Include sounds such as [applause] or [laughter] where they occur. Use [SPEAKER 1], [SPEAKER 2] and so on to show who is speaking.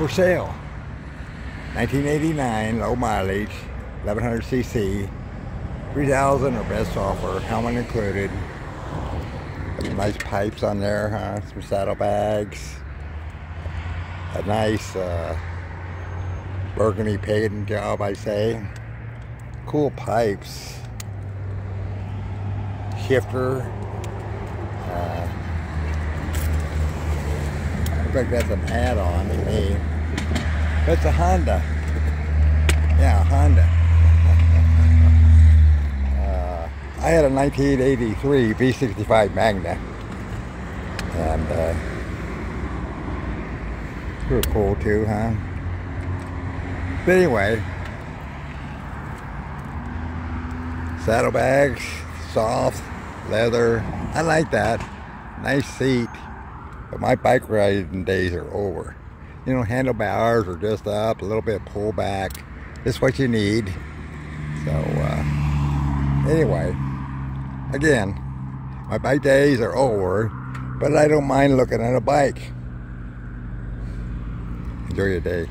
[SPEAKER 1] for sale. 1989, low mileage, 1100cc, 3000 or best offer, helmet included. Some nice pipes on there, huh? Some saddlebags. A nice uh, burgundy painting job, I say. Cool pipes. Shifter. Uh, like that's an add-on to me. That's a Honda. Yeah, Honda. [laughs] uh, I had a 1983 V65 Magna. And uh, were cool too, huh? But anyway, saddlebags, soft, leather. I like that. Nice seat. But my bike riding days are over. You know, handlebars are just up, a little bit pull back. Just what you need. So, uh, anyway, again, my bike days are over, but I don't mind looking at a bike. Enjoy your day.